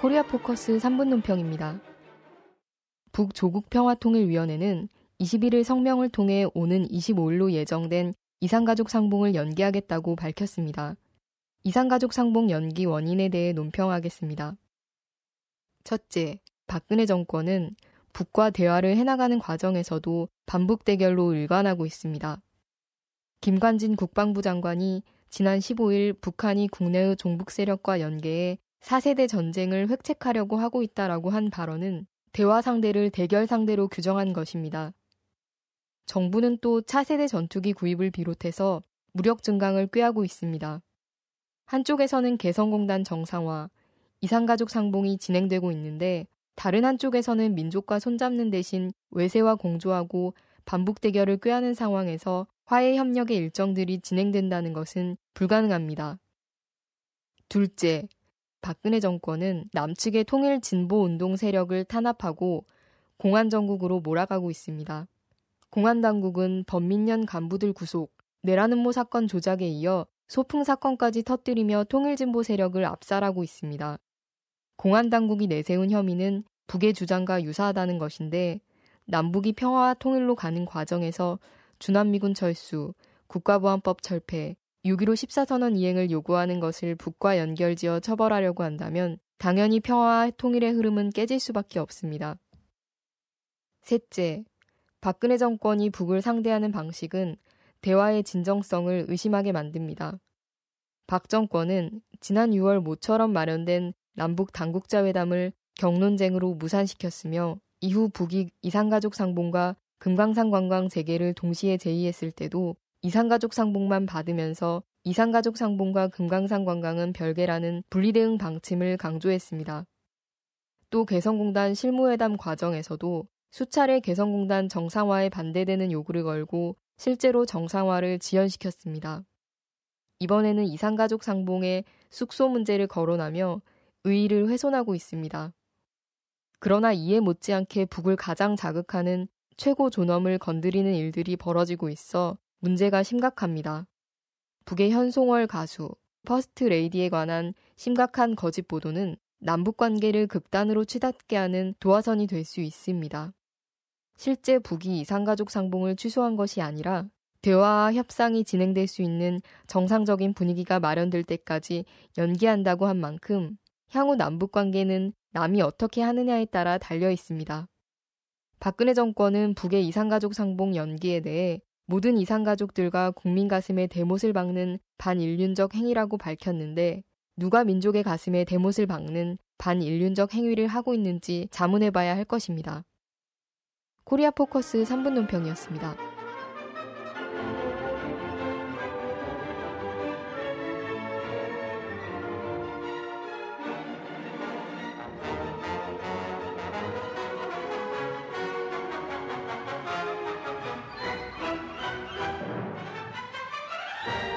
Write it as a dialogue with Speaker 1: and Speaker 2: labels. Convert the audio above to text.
Speaker 1: 코리아 포커스 3분 논평입니다. 북조국평화통일위원회는 21일 성명을 통해 오는 25일로 예정된 이산가족 상봉을 연기하겠다고 밝혔습니다. 이산가족 상봉 연기 원인에 대해 논평하겠습니다. 첫째, 박근혜 정권은 북과 대화를 해나가는 과정에서도 반복 대결로 일관하고 있습니다. 김관진 국방부 장관이 지난 15일 북한이 국내의 종북 세력과 연계해 4세대 전쟁을 획책하려고 하고 있다라고 한 발언은 대화 상대를 대결 상대로 규정한 것입니다. 정부는 또 차세대 전투기 구입을 비롯해서 무력 증강을 꾀하고 있습니다. 한쪽에서는 개성공단 정상화, 이산가족 상봉이 진행되고 있는데 다른 한쪽에서는 민족과 손잡는 대신 외세와 공조하고 반복 대결을 꾀하는 상황에서 화해 협력의 일정들이 진행된다는 것은 불가능합니다. 둘째, 박근혜 정권은 남측의 통일 진보 운동 세력을 탄압하고 공안 정국으로 몰아가고 있습니다. 공안 당국은 범민련 간부들 구속, 내라는모 사건 조작에 이어 소풍 사건까지 터뜨리며 통일 진보 세력을 압살하고 있습니다. 공안 당국이 내세운 혐의는 북의 주장과 유사하다는 것인데 남북이 평화와 통일로 가는 과정에서 주남미군 철수, 국가보안법 철폐, 6.15 14선언 이행을 요구하는 것을 북과 연결지어 처벌하려고 한다면 당연히 평화와 통일의 흐름은 깨질 수밖에 없습니다. 셋째, 박근혜 정권이 북을 상대하는 방식은 대화의 진정성을 의심하게 만듭니다. 박 정권은 지난 6월 모처럼 마련된 남북 당국자 회담을 경론쟁으로 무산시켰으며 이후 북이 이산가족 상봉과 금강산 관광 재개를 동시에 제의했을 때도 이산가족 상봉만 받으면서 이산가족 상봉과 금강산 관광은 별개라는 분리대응 방침을 강조했습니다. 또 개성공단 실무회담 과정에서도 수차례 개성공단 정상화에 반대되는 요구를 걸고 실제로 정상화를 지연시켰습니다. 이번에는 이산가족 상봉에 숙소 문제를 거론하며 의의를 훼손하고 있습니다. 그러나 이에 못지않게 북을 가장 자극하는 최고 존엄을 건드리는 일들이 벌어지고 있어 문제가 심각합니다. 북의 현송월 가수, 퍼스트 레이디에 관한 심각한 거짓 보도는 남북 관계를 극단으로 치닫게 하는 도화선이 될 수 있습니다. 실제 북이 이산가족 상봉을 취소한 것이 아니라 대화와 협상이 진행될 수 있는 정상적인 분위기가 마련될 때까지 연기한다고 한 만큼 향후 남북 관계는 남이 어떻게 하느냐에 따라 달려 있습니다. 박근혜 정권은 북의 이산가족 상봉 연기에 대해 모든 이산가족들과 국민 가슴에 대못을 박는 반인륜적 행위라고 밝혔는데 누가 민족의 가슴에 대못을 박는 반인륜적 행위를 하고 있는지 자문해봐야 할 것입니다. 코리아 포커스 3분 논평이었습니다. you